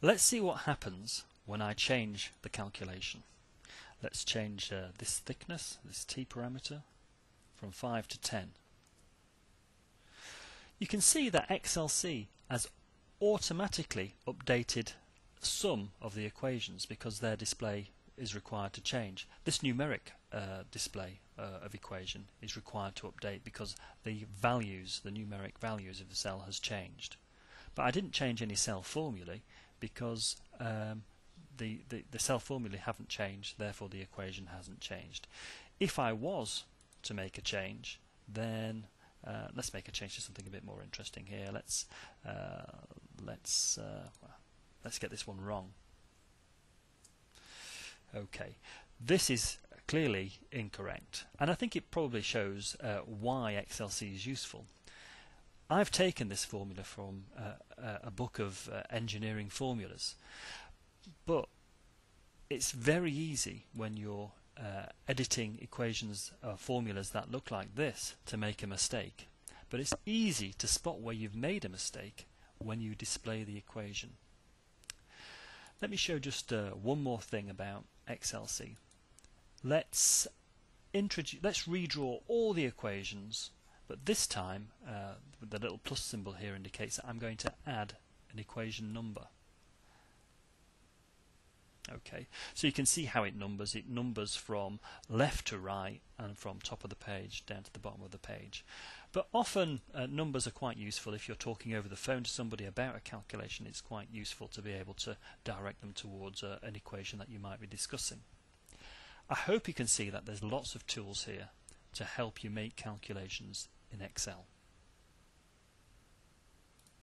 Let's see what happens when I change the calculation. Let's change uh, this thickness, this t parameter, from 5 to 10. You can see that XLC has automatically updated some of the equations because their display is required to change. This numeric uh, display uh, of equation is required to update because the values, the numeric values of the cell has changed. But I didn't change any cell formulae because um, the, the, the cell formulae haven't changed, therefore the equation hasn't changed. If I was to make a change, then uh, let's make a change to something a bit more interesting here. Let's uh, let's uh, let's get this one wrong. Okay, this is clearly incorrect, and I think it probably shows uh, why XLC is useful. I've taken this formula from uh, a book of uh, engineering formulas, but it's very easy when you're uh, editing equations or formulas that look like this to make a mistake. But it's easy to spot where you've made a mistake when you display the equation. Let me show just uh, one more thing about XLC. Let's introduce, let's redraw all the equations but this time, uh, the little plus symbol here indicates that I'm going to add an equation number. Okay, so you can see how it numbers. It numbers from left to right and from top of the page down to the bottom of the page. But often uh, numbers are quite useful if you're talking over the phone to somebody about a calculation. It's quite useful to be able to direct them towards uh, an equation that you might be discussing. I hope you can see that there's lots of tools here to help you make calculations in Excel.